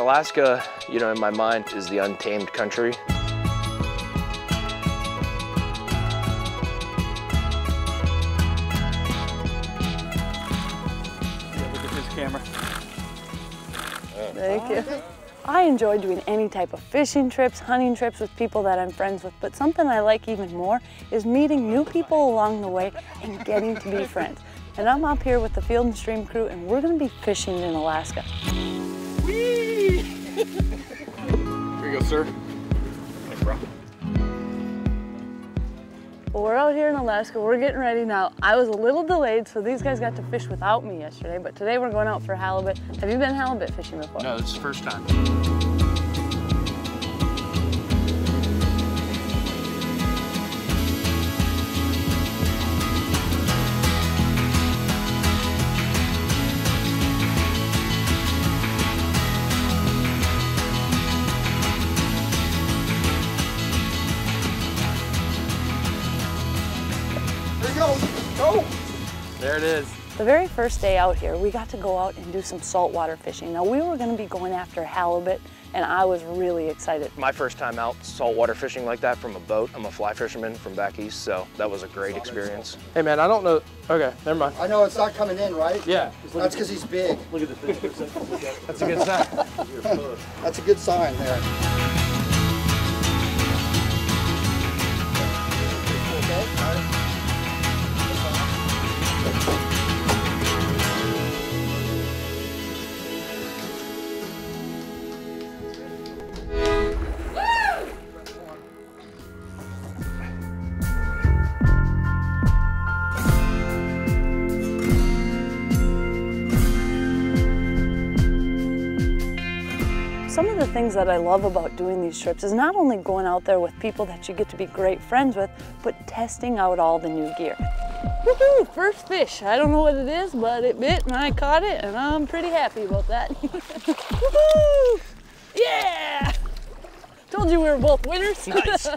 Alaska, you know, in my mind, is the untamed country. look at this camera. Thank you. I enjoy doing any type of fishing trips, hunting trips with people that I'm friends with, but something I like even more is meeting new people along the way and getting to be friends. And I'm up here with the Field and Stream crew and we're gonna be fishing in Alaska. Here you go, sir. Thanks, bro. Well, we're out here in Alaska, we're getting ready now. I was a little delayed, so these guys got to fish without me yesterday, but today we're going out for halibut. Have you been halibut fishing before? No, this is the first time. There you go. Go. There it is. The very first day out here, we got to go out and do some saltwater fishing. Now, we were going to be going after halibut, and I was really excited. My first time out saltwater fishing like that from a boat. I'm a fly fisherman from back east, so that was a great experience. Hey man, I don't know. Okay, never mind. I know it's not coming in, right? Yeah. That's because he's big. Look at the fish. That's a good sign. That's a good sign there. Some of the things that I love about doing these trips is not only going out there with people that you get to be great friends with, but testing out all the new gear. Woohoo! First fish. I don't know what it is, but it bit and I caught it, and I'm pretty happy about that. Woohoo! Yeah! Told you we were both winners. Nice.